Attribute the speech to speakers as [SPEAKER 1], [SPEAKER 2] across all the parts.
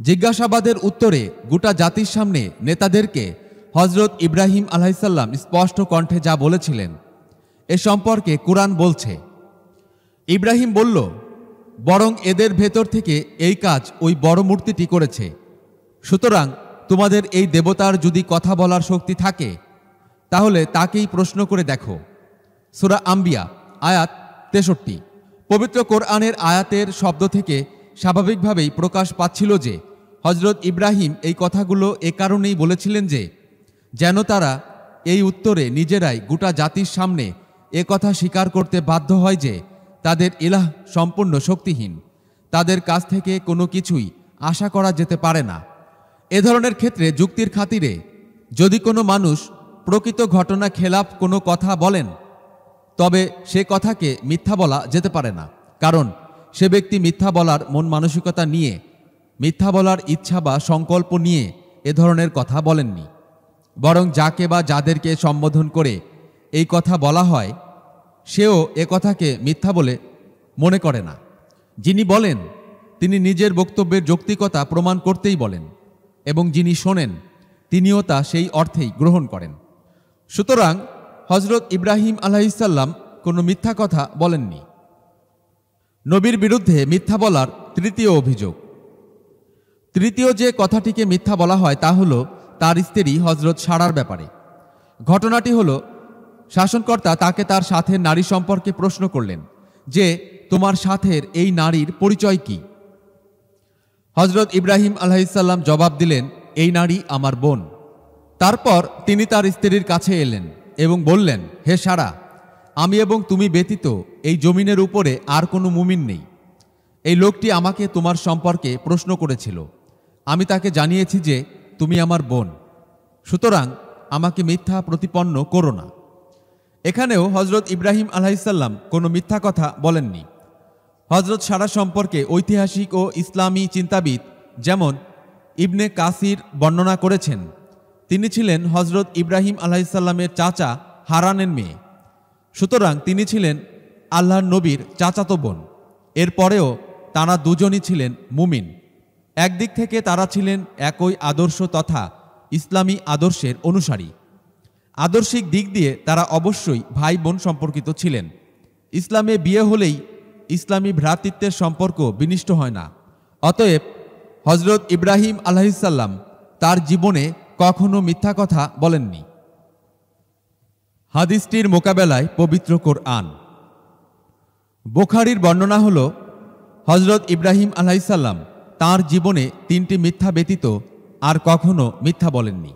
[SPEAKER 1] জিজ্ঞাসাবাদের উত্তরে গোটা জাতির সামনে নেতাদেরকে হজরত ইব্রাহিম আলাইসাল্লাম স্পষ্ট কণ্ঠে যা বলেছিলেন, এ সম্পর্কে কোরআন বলছে। ইব্রাহিম বলল, বরং এদের ভেতর থেকে এই কাজ ওই বড় মূর্তিটি করেছে। সুতরাং তোমাদের এই দেবতার যদি কথা বলার শক্তি থাকে, তাহলে তাকেই প্রশ্ন করে দেখো। সুরা আম্বিয়া, আয়াত তেষট্টি। পবিত্র কোরআনের আয়াতের শব্দ থেকে স্বাভাবিকভাবেই প্রকাশ পাচ্ছিল যে হজরত ইব্রাহিম এই কথাগুলো এ কারণেই বলেছিলেন যে, যেন তারা এই উত্তরে নিজেরাই গোটা জাতির সামনে এ কথা স্বীকার করতে বাধ্য হয় যে, তাদের ইলাহ সম্পূর্ণ শক্তিহীন। তাদের কাছ থেকে কোনো কিছুই আশা করা যেতে পারে না। এ ধরনের ক্ষেত্রে যুক্তির খাতিরে যদি কোনো মানুষ প্রকৃত ঘটনা খেলাফ কোনো কথা বলেন, তবে সে কথাকে মিথ্যা বলা যেতে পারে না। কারণ সে ব্যক্তি মিথ্যা বলার মন মানসিকতা নিয়ে, মিথ্যা বলার ইচ্ছা বা সংকল্প নিয়ে এ ধরনের কথা বলেননি। বরং যাকে বা যাদেরকে সম্বোধন করে এই কথা বলা হয়, সেও এ কথাকে মিথ্যা বলে মনে করে না। যিনি বলেন, তিনি নিজের বক্তব্যের যৌক্তিকতা প্রমাণ করতেই বলেন এবং যিনি শোনেন, তিনিও তা সেই অর্থেই গ্রহণ করেন। সুতরাং হজরত ইব্রাহিম আলাহিসাল্লাম কোনো মিথ্যা কথা বলেননি। নবীর বিরুদ্ধে মিথ্যা বলার তৃতীয় অভিযোগ। তৃতীয় যে কথাটিকে মিথ্যা বলা হয় তা হল তার স্ত্রী হজরত সারার ব্যাপারে। ঘটনাটি হল, শাসনকর্তা তাকে তার সাথের নারী সম্পর্কে প্রশ্ন করলেন যে, তোমার সাথের এই নারীর পরিচয় কি? হজরত ইব্রাহিম আলাহিসাল্লাম জবাব দিলেন, এই নারী আমার বোন। তারপর তিনি তার স্ত্রীর কাছে এলেন এবং বললেন, হে সারা আমি এবং তুমি ব্যতীত এই জমিনের উপরে আর কোনো মুমিন নেই। এই লোকটি আমাকে তোমার সম্পর্কে প্রশ্ন করেছিল। আমি তাকে জানিয়েছি যে, তুমি আমার বোন। সুতরাং আমাকে মিথ্যা প্রতিপন্ন করো না। এখানেও হজরত ইব্রাহিম আলাহিসাল্লাম কোনো মিথ্যা কথা বলেননি। হজরত সারা সম্পর্কে ঐতিহাসিক ও ইসলামী চিন্তাবিদ যেমন ইবনে কাসির বর্ণনা করেছেন, তিনি ছিলেন হজরত ইব্রাহিম আলাহিসাল্লামের চাচা হারানের মেয়ে। সুতরাং তিনি ছিলেন আল্লাহর নবীর চাচাতো বোন। এরপরেও তারা দুজনই ছিলেন মুমিন। একদিক থেকে তারা ছিলেন একই আদর্শ তথা ইসলামী আদর্শের অনুসারী। আদর্শিক দিক দিয়ে তারা অবশ্যই ভাই বোন সম্পর্কিত ছিলেন। ইসলামে বিয়ে হলেই ইসলামী ভ্রাতৃত্বের সম্পর্ক বিনিষ্ট হয় না। অতএব হজরত ইব্রাহিম আলাহিসাল্লাম তার জীবনে কখনো মিথ্যা কথা বলেননি। হাদিসটির মোকাবেলায় পবিত্র কোরআন। বোখারির বর্ণনা হল হজরত ইব্রাহিম আলাইসাল্লাম তার জীবনে তিনটি মিথ্যা ব্যতীত আর কখনো মিথ্যা বলেননি।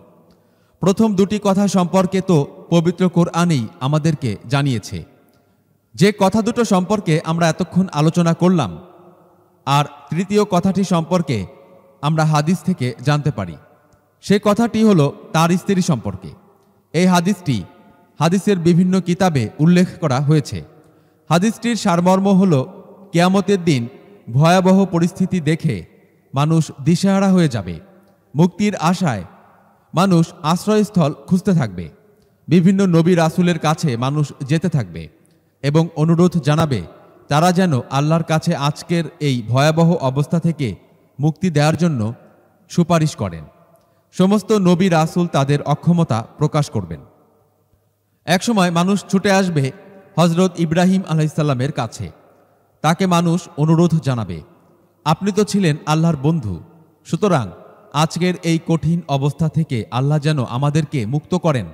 [SPEAKER 1] প্রথম দুটি কথা সম্পর্কে তো পবিত্র কোরআনেই আমাদেরকে জানিয়েছে। যে কথা দুটো সম্পর্কে আমরা এতক্ষণ আলোচনা করলাম, আর তৃতীয় কথাটি সম্পর্কে আমরা হাদিস থেকে জানতে পারি। সে কথাটি হলো তার স্ত্রী সম্পর্কে। এই হাদিসটি হাদিসের বিভিন্ন কিতাবে উল্লেখ করা হয়েছে। হাদিসটির সারমর্ম হল, কেয়ামতের দিন ভয়াবহ পরিস্থিতি দেখে মানুষ দিশেহারা হয়ে যাবে। মুক্তির আশায় মানুষ আশ্রয়স্থল খুঁজতে থাকবে। বিভিন্ন নবী রাসুলের কাছে মানুষ যেতে থাকবে এবং অনুরোধ জানাবে, তারা যেন আল্লাহর কাছে আজকের এই ভয়াবহ অবস্থা থেকে মুক্তি দেওয়ার জন্য সুপারিশ করেন। সমস্ত নবী রাসুল তাদের অক্ষমতা প্রকাশ করবেন। একসময় মানুষ ছুটে আসবে হজরত ইব্রাহিম আলাইসাল্লামের কাছে। তাকে মানুষ অনুরোধ জানাবে, আপনি তো ছিলেন আল্লাহর বন্ধু, সুতরাং আজকের এই কঠিন অবস্থা থেকে আল্লাহ যেন আমাদেরকে মুক্ত করেন,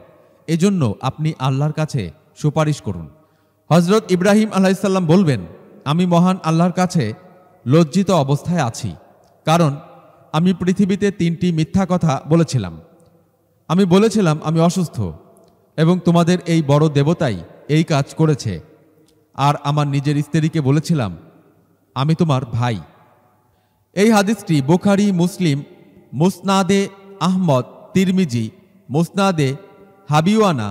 [SPEAKER 1] এজন্য আপনি আল্লাহর কাছে সুপারিশ করুন। হজরত ইব্রাহিম আলাইসাল্লাম বলবেন, আমি মহান আল্লাহর কাছে লজ্জিত অবস্থায় আছি, কারণ আমি পৃথিবীতে তিনটি মিথ্যা কথা বলেছিলাম। আমি বলেছিলাম, আমি অসুস্থ এবং তোমাদের এই বড় দেবতাই এই কাজ করেছে। আর আমার নিজের স্ত্রীকে বলেছিলাম, আমি তোমার ভাই। এই হাদিসটি বোখারি, মুসলিম, মুসনাদে আহমদ, তিরমিজি, মুসনাদে হাবিওয়ানা,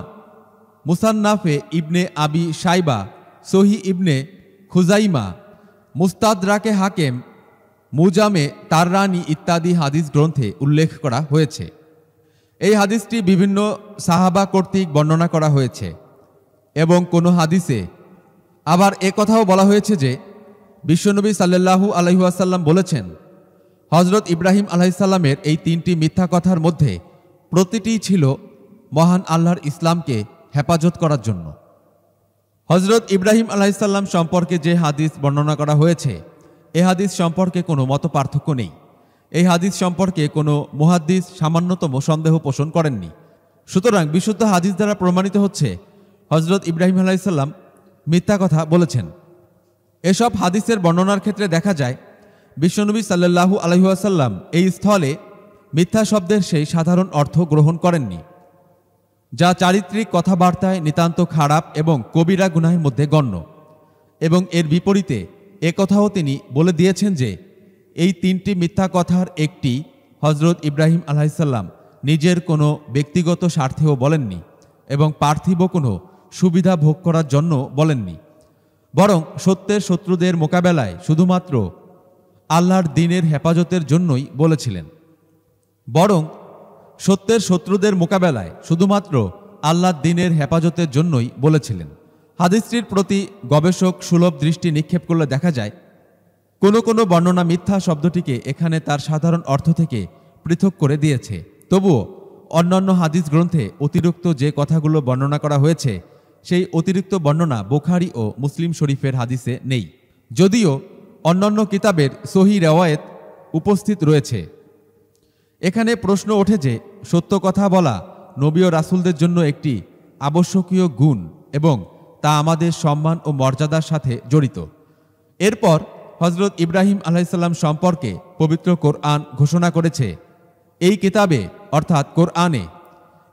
[SPEAKER 1] মুসান্নাফে ইবনে আবি সাইবা সহি ইবনে খুজাইমা, মুস্তাদরাকে হাকেম, মুজামে তাররানি ইত্যাদি হাদিস গ্রন্থে উল্লেখ করা হয়েছে। এই হাদিসটি বিভিন্ন সাহাবা কর্তৃক বর্ণনা করা হয়েছে এবং কোনো হাদিসে আবার এ কথাও বলা হয়েছে যে বিশ্বনবী সাল্লাল্লাহু আলহিহাসাল্লাম বলেছেন হজরত ইব্রাহিম আলাইসাল্লামের এই তিনটি মিথ্যা কথার মধ্যে প্রতিটিই ছিল মহান আল্লাহর ইসলামকে হেফাজত করার জন্য। হজরত ইব্রাহিম আলাইসাল্লাম সম্পর্কে যে হাদিস বর্ণনা করা হয়েছে, এ হাদিস সম্পর্কে কোনো মত পার্থক্য নেই। এই হাদিস সম্পর্কে কোনো মুহাদ্দিস সামান্যতম সন্দেহ পোষণ করেননি। সুতরাং বিশুদ্ধ হাদিস দ্বারা প্রমাণিত হচ্ছে হজরত ইব্রাহিম আলাইসাল্লাম মিথ্যা কথা বলেছেন। এসব হাদিসের বর্ণনার ক্ষেত্রে দেখা যায়, বিশ্বনবী সাল্লাল্লাহু আলহিহাসাল্লাম এই স্থলে মিথ্যা শব্দের সেই সাধারণ অর্থ গ্রহণ করেননি, যা চারিত্রিক কথাবার্তায় নিতান্ত খারাপ এবং কবিরা গুনাহের মধ্যে গণ্য। এবং এর বিপরীতে কথাও তিনি বলে দিয়েছেন যে এই তিনটি মিথ্যা কথার একটি হজরত ইব্রাহিম আলাহিসাল্লাম নিজের কোনো ব্যক্তিগত স্বার্থেও বলেননি এবং পার্থিব কোনো সুবিধা ভোগ করার জন্য বলেননি। বরং সত্যের শত্রুদের মোকাবেলায় শুধুমাত্র আল্লাহর দিনের হেফাজতের জন্যই বলেছিলেন। বরং সত্যের শত্রুদের মোকাবেলায় শুধুমাত্র আল্লাহর দিনের হেফাজতের জন্যই বলেছিলেন। হাদিসটির প্রতি গবেষক সুলভ দৃষ্টি নিক্ষেপ করলে দেখা যায় কোনো কোনো বর্ণনা মিথ্যা শব্দটিকে এখানে তার সাধারণ অর্থ থেকে পৃথক করে দিয়েছে। তবুও, অন্যান্য হাদিস গ্রন্থে অতিরিক্ত যে কথাগুলো বর্ণনা করা হয়েছে, সেই অতিরিক্ত বর্ণনা বোখারি ও মুসলিম শরীফের হাদিসে নেই। যদিও, অন্যান্য কিতাবের সহি রেওয়ায়েত উপস্থিত রয়েছে। এখানে প্রশ্ন ওঠে যে, সত্য কথা বলা নবী ও রাসুলদের জন্য একটি আবশ্যকীয় গুণ এবং তা আমাদের সম্মান ও মর্যাদার সাথে জড়িত। এরপর হজরত ইব্রাহিম আলাইসাল্লাম সম্পর্কে পবিত্র কোরআন ঘোষণা করেছে। এই কিতাবে, অর্থাৎ কোরআনে,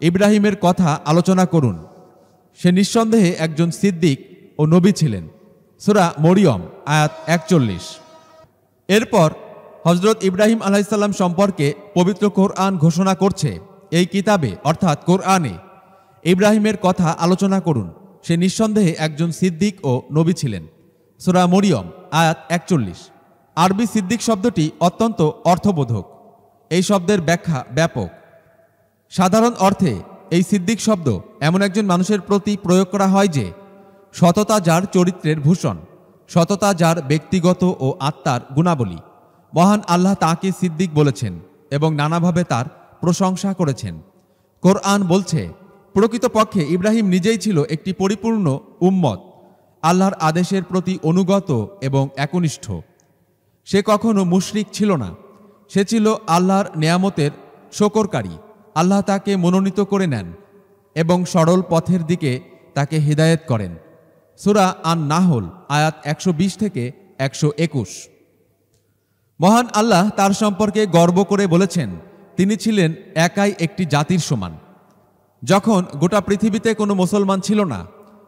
[SPEAKER 1] ইব্রাহিমের কথা আলোচনা করুন। সে নিঃসন্দেহে একজন সিদ্দিক ও নবী ছিলেন। সুরা মরিয়ম, আয়াত একচল্লিশ। এরপর হজরত ইব্রাহিম আলাইসাল্লাম সম্পর্কে পবিত্র কোরআন ঘোষণা করছে। এই কিতাবে, অর্থাৎ কোরআনে, ইব্রাহিমের কথা আলোচনা করুন। সে নিঃসন্দেহে একজন সিদ্দিক ও নবী ছিলেন। সুরা মরিয়ম, আয়াত একচল্লিশ। আরবি সিদ্দিক শব্দটি অত্যন্ত অর্থবোধক। এই শব্দের ব্যাখ্যা ব্যাপক। সাধারণ অর্থে, এই সিদ্দিক শব্দ এমন একজন মানুষের প্রতি প্রয়োগ করা হয় যে, সততা যার চরিত্রের ভূষণ, সততা যার ব্যক্তিগত ও আত্মার গুণাবলী। মহান আল্লাহ তাকে সিদ্দিক বলেছেন এবং নানাভাবে তার প্রশংসা করেছেন। কোরআন বলছে, প্রকৃতপক্ষে ইব্রাহিম নিজেই ছিল একটি পরিপূর্ণ উম্মত। আল্লাহর আদেশের প্রতি অনুগত এবং একনিষ্ঠ। সে কখনো মুশরিক ছিল না। সে ছিল আল্লাহর নেয়ামতের শকরকারী। আল্লাহ তাকে মনোনীত করে নেন এবং সরল পথের দিকে তাকে হিদায়েত করেন। সুরা আন নাহল আয়াত একশো বিশ থেকে একশো একুশ। মহান আল্লাহ তার সম্পর্কে গর্ব করে বলেছেন, তিনি ছিলেন একাই একটি জাতির সমান। যখন গোটা পৃথিবীতে কোনো মুসলমান ছিল না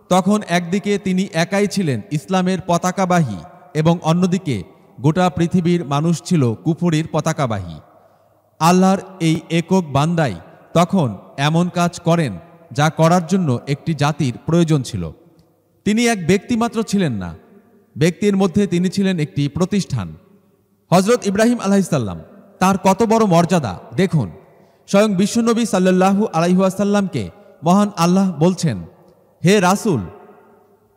[SPEAKER 1] তখন একদিকে তিনি একাই ছিলেন ইসলামের পতাকাবাহী এবং অন্যদিকে গোটা পৃথিবীর মানুষ ছিল কুফুরির পতাকাবাহী। আল্লাহর এই একক বান্দাই তখন এমন কাজ করেন যা করার জন্য একটি জাতির প্রয়োজন ছিল। তিনি এক ব্যক্তিমাত্র ছিলেন না, ব্যক্তির মধ্যে তিনি ছিলেন একটি প্রতিষ্ঠান। হজরত ইব্রাহিম আলাহিসাল্লাম তার কত বড় মর্যাদা, দেখুন। স্বয়ং বিশ্বনবী সাল্লাল্লাহু আলাইহাসাল্লামকে মহান আল্লাহ বলছেন হে রাসুল,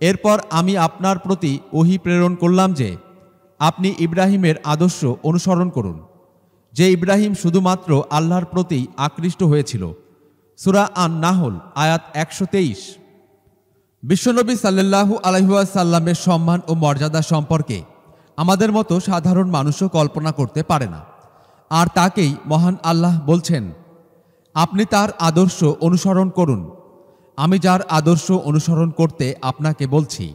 [SPEAKER 1] এরপর আমি আপনার প্রতি ওহি প্রেরণ করলাম যে, আপনি ইব্রাহিমের আদর্শ অনুসরণ করুন। যে ইব্রাহিম শুধুমাত্র আল্লাহর প্রতি আকৃষ্ট হয়েছিল। সুরা আন নাহল আয়াত একশো তেইশ। বিশ্বনবী সাল্লাল্লাহু আলহিহাসাল্লামের সম্মান ও মর্যাদা সম্পর্কে আমাদের মতো সাধারণ মানুষও কল্পনা করতে পারে না। আর তাকেই মহান আল্লাহ বলছেন, আপনি তার আদর্শ অনুসরণ করুন। আমি যার আদর্শ অনুসরণ করতে আপনাকে বলছি,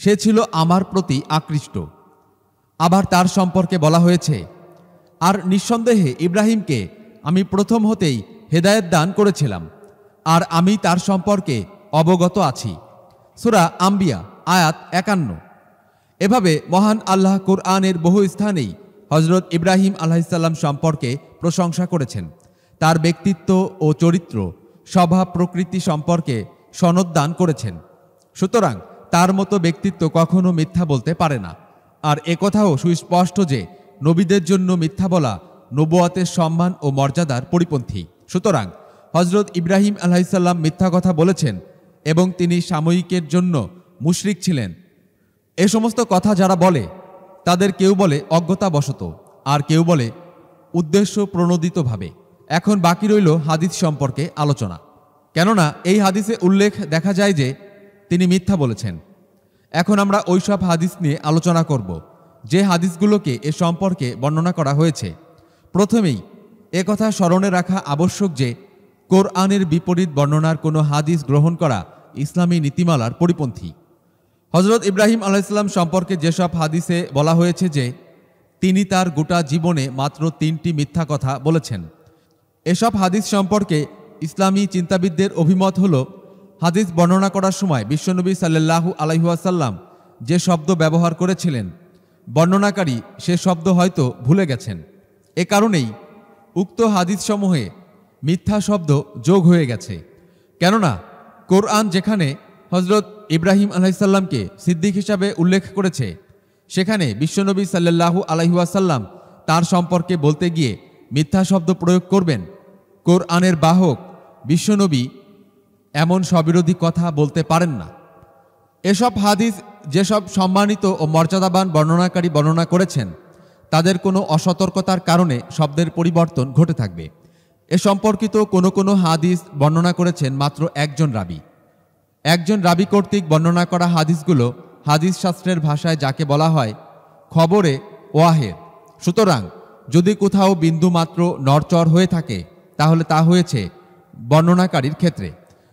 [SPEAKER 1] সে ছিল আমার প্রতি আকৃষ্ট। আবার তার সম্পর্কে বলা হয়েছে, আর নিঃসন্দেহে ইব্রাহিমকে আমি প্রথম হতেই হেদায়েত দান করেছিলাম, আর আমি তার সম্পর্কে অবগত আছি। সুরা আম্বিয়া, আয়াত একান্ন। এভাবে মহান আল্লাহ কোরআনের বহু স্থানেই হজরত ইব্রাহিম আলাহিসাল্লাম সম্পর্কে প্রশংসা করেছেন। তার ব্যক্তিত্ব ও চরিত্র স্বভাব প্রকৃতি সম্পর্কে সনদ দান করেছেন। সুতরাং তার মতো ব্যক্তিত্ব কখনো মিথ্যা বলতে পারে না। আর একথাও সুস্পষ্ট যে নবীদের জন্য মিথ্যা বলা নবুয়াতের সম্মান ও মর্যাদার পরিপন্থী। সুতরাং হজরত ইব্রাহিম আলাহিসাল্লাম মিথ্যা কথা বলেছেন এবং তিনি সাময়িকের জন্য মুশরিক ছিলেন। এ সমস্ত কথা যারা বলে, তাদের কেউ বলে অজ্ঞতাবশত, আর কেউ বলে উদ্দেশ্য প্রণোদিতভাবে এখন বাকি রইল হাদিস সম্পর্কে আলোচনা। কেননা এই হাদিসে উল্লেখ দেখা যায় যে তিনি মিথ্যা বলেছেন। এখন আমরা ওইসব হাদিস নিয়ে আলোচনা করব, যে হাদিসগুলোকে এ সম্পর্কে বর্ণনা করা হয়েছে। প্রথমেই একথা স্মরণে রাখা আবশ্যক যে কোরআনের বিপরীত বর্ণনার কোনো হাদিস গ্রহণ করা ইসলামী নীতিমালার পরিপন্থী। হজরত ইব্রাহিম আলাইসাল্লাম সম্পর্কে যেসব হাদিসে বলা হয়েছে যে তিনি তার গোটা জীবনে মাত্র তিনটি মিথ্যা কথা বলেছেন এসব হাদিস সম্পর্কে ইসলামী চিন্তাবিদদের অভিমত হল, হাদিস বর্ণনা করার সময় বিশ্বনবী সাল্লাল্লাহু আলাইহাসাল্লাম যে শব্দ ব্যবহার করেছিলেন, বর্ণনাকারী সে শব্দ হয়তো ভুলে গেছেন। এ কারণেই উক্ত হাদিসসমূহে মিথ্যা শব্দ যোগ হয়ে গেছে। কেননা, কোরআন যেখানে হজরত ইব্রাহিম আলাইসাল্লামকে সিদ্দিক হিসাবে উল্লেখ করেছে, সেখানে বিশ্বনবী সাল্লাল্লাহু আলাইহাসাল্লাম তার সম্পর্কে বলতে গিয়ে মিথ্যা শব্দ প্রয়োগ করবেন? কোরআনের বাহক, বিশ্বনবী এমন স্ববিরোধী কথা বলতে পারেন না। এসব হাদিস যেসব সম্মানিত ও মর্যাদাবান বর্ণনাকারী বর্ণনা করেছেন, তাদের কোনো অসতর্কতার কারণে শব্দের পরিবর্তন ঘটে থাকবে। এ সম্পর্কিত কোনো কোনো হাদিস বর্ণনা করেছেন মাত্র একজন রাবি। একজন রাবি কর্তৃক বর্ণনা করা হাদিসগুলো হাদিস শাস্ত্রের ভাষায় যাকে বলা হয় খবরে ওয়াহের সুতরাং যদি কোথাও বিন্দু মাত্র নরচর হয়ে থাকে, তাহলে তা হয়েছে বর্ণনাকারীর ক্ষেত্রে।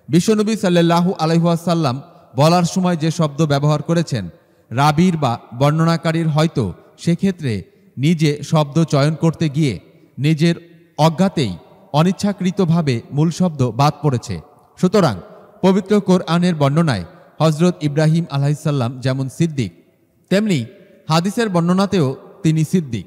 [SPEAKER 1] বিশ্বনবী সাল্লাল্লাহু আলহাসাল্লাম বলার সময় যে শব্দ ব্যবহার করেছেন, রাবির বা বর্ণনাকারীর হয়তো সেক্ষেত্রে নিজে শব্দ চয়ন করতে গিয়ে নিজের অজ্ঞাতেই অনিচ্ছাকৃতভাবে মূল শব্দ বাদ পড়েছে। সুতরাং পবিত্র কোরআনের বর্ণনায় হজরত ইব্রাহিম আলাহিসাল্লাম যেমন সিদ্দিক, তেমনি হাদিসের বর্ণনাতেও তিনি সিদ্দিক।